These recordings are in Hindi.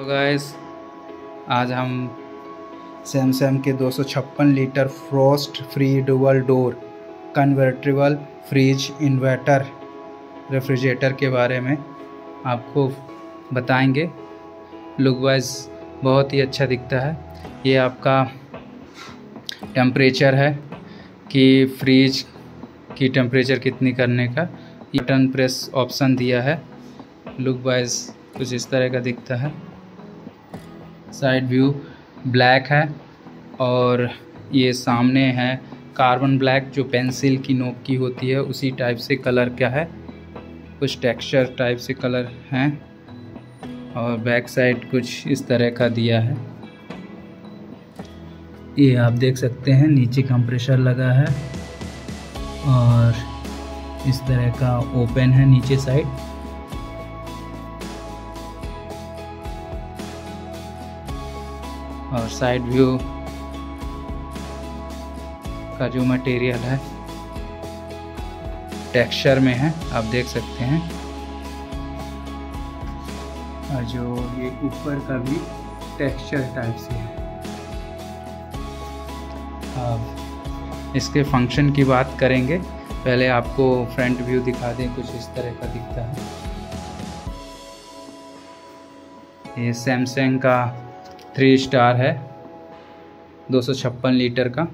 तो आज हम सैमसंग के 256 litre frost free dual door convertible fridge inverter refrigerator के बारे में आपको बताएँगे। लुक वाइज बहुत ही अच्छा दिखता है। ये आपका टेम्परेचर है कि फ्रिज की टेम्परेचर कितनी करने का। बटन प्रेस ऑप्शन दिया है। लुक वाइज कुछ इस तरह का दिखता है। साइड व्यू ब्लैक है और ये सामने है कार्बन ब्लैक जो पेंसिल की नोक की होती है, उसी टाइप से कलर का है? कुछ टेक्सचर टाइप से कलर हैं और बैक साइड कुछ इस तरह का दिया है। ये आप देख सकते हैं, नीचे कंप्रेशर लगा है और इस तरह का ओपन है नीचे साइड। और साइड व्यू का जो मटेरियल है टेक्सचर में है, आप देख सकते हैं। और जो ये ऊपर का भी टेक्सचर टाइप से है। अब इसके फ़ंक्शन की बात करेंगे। पहले आपको फ्रंट व्यू दिखा दें, कुछ इस तरह का दिखता है। ये सैमसंग का थ्री स्टार है, दो सौ छप्पन लीटर का।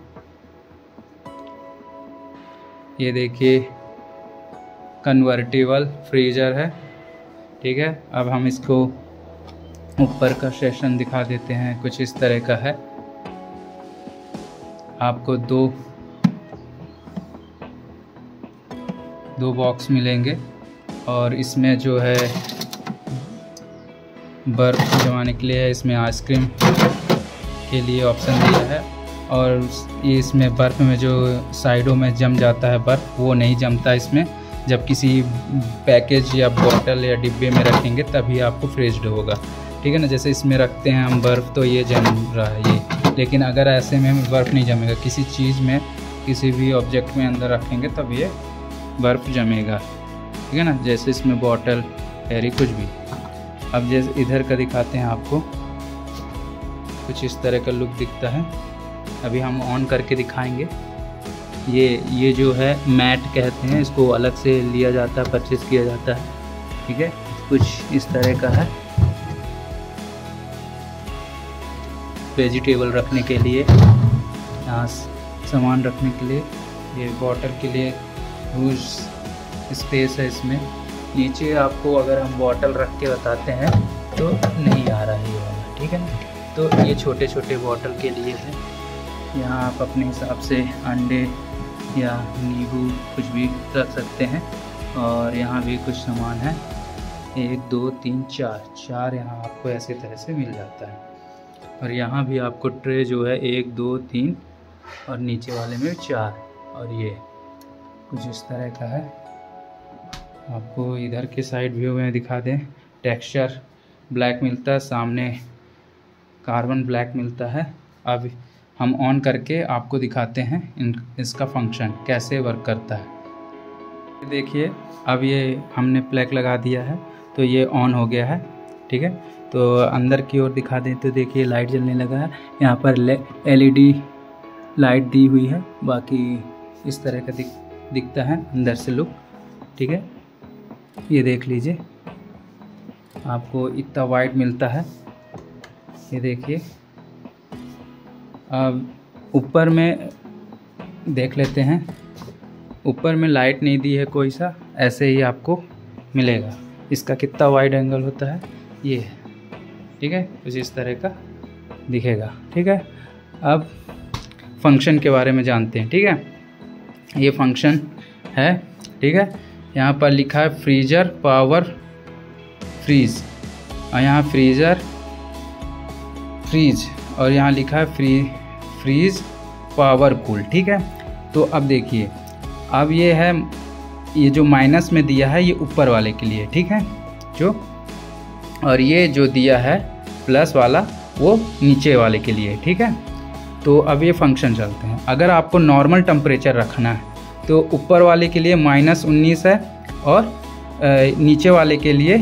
ये देखिए कन्वर्टेबल फ्रीजर है, ठीक है? अब हम इसको ऊपर का सेशन दिखा देते हैं, कुछ इस तरह का है। आपको दो दो बॉक्स मिलेंगे, और इसमें जो है बर्फ़ जमाने के लिए इसमें आइसक्रीम के लिए ऑप्शन दिया है। और ये इसमें बर्फ़ में जो साइडों में जम जाता है बर्फ़, वो नहीं जमता इसमें। जब किसी पैकेज या बॉटल या डिब्बे में रखेंगे, तभी आपको फ्रेज्ड होगा। ठीक है ना? जैसे इसमें रखते हैं हम बर्फ़ तो ये जम रहा है ये। लेकिन अगर ऐसे में बर्फ़ नहीं जमेगा, किसी चीज़ में, किसी भी ऑब्जेक्ट में अंदर रखेंगे, तब ये बर्फ़ जमेगा। ठीक है ना? जैसे इसमें बॉटल, हैरी कुछ भी। अब जैसे इधर का दिखाते हैं आपको। कुछ इस तरह का लुक दिखता है। अभी हम ऑन करके दिखाएँगे। ये ये जो है मैट कहते हैं, इसको अलग से लिया जाता है परचेज़ किया जाता है। ठीक है? कुछ इस तरह का है। वेजिटेबल रखने के लिए, यहाँ सामान रखने के लिए, ये बॉटल के लिए यूज़ स्पेस है इसमें। नीचे आपको अगर हम बॉटल रख के बताते हैं तो नहीं आ रहा है ये वाला, ठीक है? तो ये छोटे छोटे बॉटल के लिए है। यहाँ आप अपने हिसाब से अंडे या नींबू कुछ भी रख सकते हैं, और यहाँ भी कुछ सामान है। एक, दो, तीन, चार चार यहाँ आपको ऐसे तरह से मिल जाता है। और यहाँ भी आपको ट्रे जो है, एक, दो, तीन, और नीचे वाले में चार, और ये कुछ इस तरह का है। आपको इधर के साइड व्यू में दिखा दें। टेक्सचर ब्लैक मिलता है, सामने कार्बन ब्लैक मिलता है। अब हम ऑन करके आपको दिखाते हैं इन, इसका फ़ंक्शन कैसे वर्क करता है। देखिए, अब ये हमने प्लग लगा दिया है तो ये ऑन हो गया है, ठीक है? तो अंदर की ओर दिखा दें तो देखिए लाइट जलने लगा है। यहाँ पर एलईडी लाइट दी हुई है, बाकी इस तरह का दिख, दिखता है अंदर से लुक ठीक है? ये देख लीजिए। आपको इतना वाइट मिलता है। ये देखिए। अब ऊपर में देख लेते हैं। ऊपर में लाइट नहीं दी है कोई सा, ऐसे ही आपको मिलेगा। इसका कितना वाइड एंगल होता है? ये है। ठीक है? कुछ इस तरह का दिखेगा। ठीक है? अब फ़ंक्शन के बारे में जानते हैं। ठीक है? ये फ़ंक्शन है। ठीक है? यहाँ पर लिखा है फ्रीजर पावर फ्रीज। और यहाँ फ्रीज़र फ्रीज। और यहाँ लिखा है फ्री, फ्रीज पावर कूल, ठीक है? तो अब देखिए, अब ये है, ये जो माइनस में दिया है, ये ऊपर वाले के लिए, ठीक है? जो, और ये जो दिया है, प्लस वाला, वो नीचे वाले के लिए, ठीक है? तो अब ये फ़ंक्शन चलते हैं। अगर आपको नॉर्मल टेम्परेचर रखना है तो ऊपर वाले के लिए माइनस उन्नीस है और नीचे वाले के लिए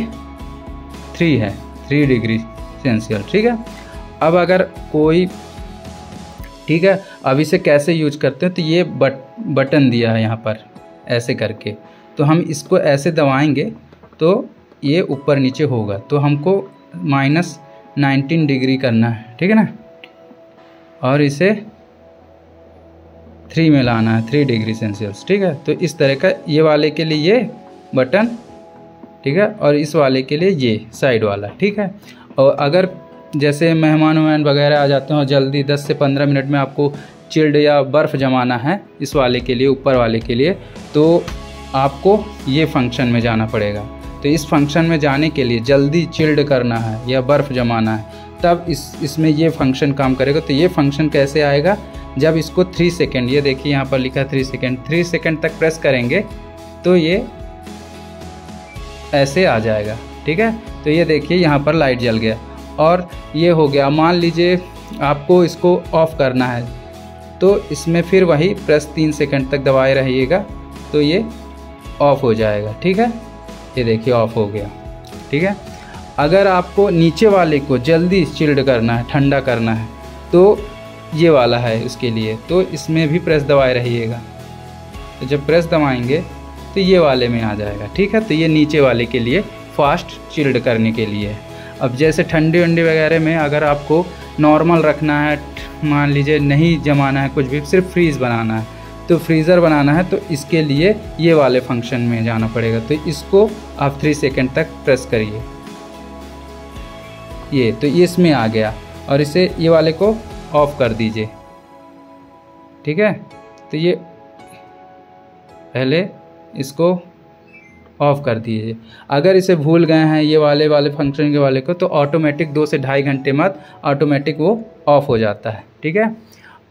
थ्री है थ्री डिग्री सेंसियल ठीक है? अब अगर कोई, ठीक है? अब इसे कैसे यूज़ करते हैं? तो ये बट, बटन दिया है यहाँ पर, ऐसे करके। तो हम इसको ऐसे दबाएँगे तो ये ऊपर नीचे होगा। तो हमको माइनस नाइनटीन डिग्री करना है, ठीक है ना? और इसे थ्री में लाना है थ्री डिग्री सेल्सियस ठीक है? तो इस तरह का ये वाले के लिए ये बटन, ठीक है? और इस वाले के लिए ये साइड वाला, ठीक है? और अगर जैसे मेहमान वहमान वगैरह आ जाते हैं और जल्दी 10 से 15 मिनट में आपको चिल्ड या बर्फ़ जमाना है इस वाले के लिए, ऊपर वाले के लिए तो आपको ये फ़ंक्शन में जाना पड़ेगा। तो इस फ़ंक्शन में जाने के लिए जल्दी चिल्ड करना है या बर्फ़ जमाना है, तब इस, इसमें ये फ़ंक्शन काम करेगा। तो ये फ़ंक्शन कैसे आएगा? जब इसको थ्री सेकेंड ये देखिए यहाँ पर लिखा थ्री सेकेंड थ्री सेकेंड तक प्रेस करेंगे तो ये ऐसे आ जाएगा, ठीक है? तो ये देखिए यहाँ पर लाइट जल गया। और ये हो गया, मान लीजिए आपको इसको ऑफ़ करना है तो इसमें फिर वही प्रेस तीन सेकंड तक दबाए रहिएगा तो ये ऑफ़ हो जाएगा, ठीक है? ये देखिए ऑफ़ हो गया, ठीक है? अगर आपको नीचे वाले को जल्दी चिल्ड करना है, ठंडा करना है तो ये वाला है उसके लिए तो इसमें भी प्रेस दबाए रहिएगा। तो जब प्रेस दबाएँगे तो ये वाले में आ जाएगा, ठीक है? तो ये नीचे वाले के लिए फास्ट चिल्ड करने के लिए। अब जैसे ठंडी वंडी वगैरह में अगर आपको नॉर्मल रखना है, मान लीजिए नहीं जमाना है कुछ भी, सिर्फ़ फ्रीज़ बनाना है तो फ्रीज़र बनाना है तो इसके लिए ये वाले फ़ंक्शन में जाना पड़ेगा। तो इसको आप थ्री सेकेंड तक प्रेस करिए। ये तो ये इसमें आ गया। और इसे, ये वाले को ऑफ़ कर दीजिए। ठीक है? तो ये पहले इसको ऑफ़ कर दीजिए। अगर इसे भूल गए हैं ये वाले वाले फ़ंक्शन के वाले को तो ऑटोमेटिक दो से ढाई घंटे बाद ऑटोमेटिक वो ऑफ़ हो जाता है। ठीक है?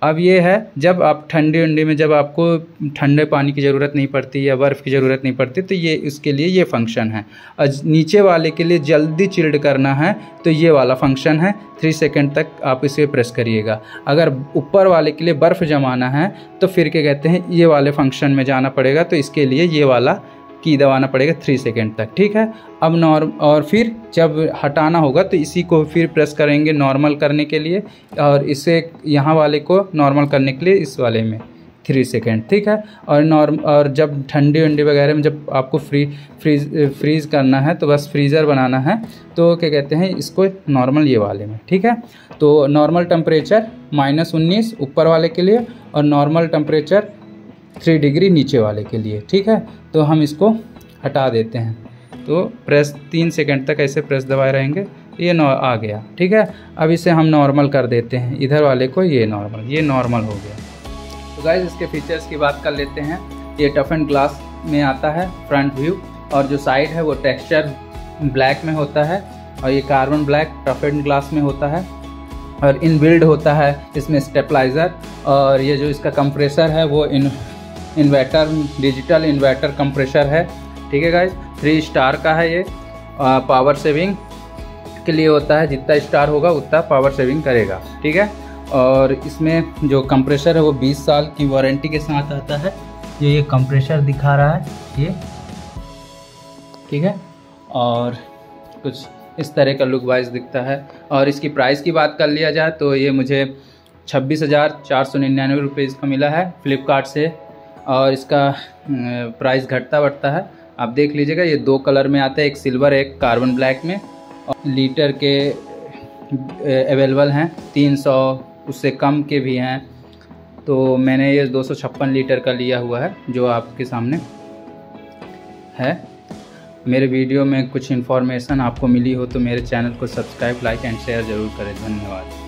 अब ये है, जब आप ठंडी उंडी में, जब आपको ठंडे पानी की ज़रूरत नहीं पड़ती या बर्फ़ की ज़रूरत नहीं पड़ती तो ये इसके लिए ये फ़ंक्शन है। और नीचे वाले के लिए जल्दी चिल्ड करना है तो ये वाला फ़ंक्शन है। थ्री सेकेंड तक आप इसे प्रेस करिएगा। अगर ऊपर वाले के लिए बर्फ़ जमाना है तो फिर क्या कहते हैं, ये वाले फ़ंक्शन में जाना पड़ेगा तो इसके लिए ये वाला की दबाना पड़ेगा थ्री सेकेंड तक, ठीक है? अब नॉर्म और फिर जब हटाना होगा तो इसी को फिर प्रेस करेंगे नॉर्मल करने के लिए और इसे यहाँ वाले को नॉर्मल करने के लिए इस वाले में थ्री सेकेंड ठीक है? और नॉर्म और जब ठंडी वंडी वगैरह में जब आपको फ्री फ्रीज फ्रीज़ करना है तो बस फ्रीज़र बनाना है तो क्या कहते हैं इसको नॉर्मल ये वाले में, ठीक है? तो नॉर्मल टेम्परेचर माइनस उन्नीस ऊपर वाले के लिए और नॉर्मल टेम्परेचर थ्री डिग्री नीचे वाले के लिए, ठीक है? तो हम इसको हटा देते हैं। तो प्रेस तीन सेकंड तक ऐसे प्रेस दबाए रहेंगे, ये आ गया, ठीक है? अब इसे हम नॉर्मल कर देते हैं। इधर वाले को ये नॉर्मल ये नॉर्मल हो गया। तो गाइज़ इसके फीचर्स की बात कर लेते हैं। ये टफ एंड ग्लास में आता है फ्रंट व्यू और जो साइड है वो टेक्सचर ब्लैक में होता है, और ये carbon black tough and glass में होता है, और इन बिल्ड होता है इसमें स्टेपलाइज़र और ये जो इसका कंप्रेसर है वो इन इन्वर्टर, डिजिटल इन्वर्टर कंप्रेशर है। ठीक है गाइज़ थ्री स्टार का है ये। पावर सेविंग के लिए होता है। जितना स्टार होगा, उतना पावर सेविंग करेगा। ठीक है? और इसमें जो कंप्रेशर है, वो 20 साल की वारंटी के साथ आता है। ये ये कंप्रेशर दिखा रहा है। ये। ठीक है? और कुछ इस तरह का लुक वाइज दिखता है। और इसकी प्राइस की बात कर लिया जाए तो ये मुझे छब्बीस हज़ार चार सौ निन्यानवे रुपये इसका मिला है। फ्लिपकार्ट से और इसका प्राइस घटता बढ़ता है। आप देख लीजिएगा, ये दो कलर में आता है, एक सिल्वर एक कार्बन ब्लैक में। और लीटर के अवेलेबल हैं 300 उससे कम के भी हैं। तो मैंने ये दो सौ छप्पन लीटर का लिया हुआ है, जो आपके सामने है। मेरे वीडियो में कुछ इन्फॉर्मेशन आपको मिली हो तो मेरे चैनल को सब्सक्राइब लाइक एंड शेयर ज़रूर करें। धन्यवाद।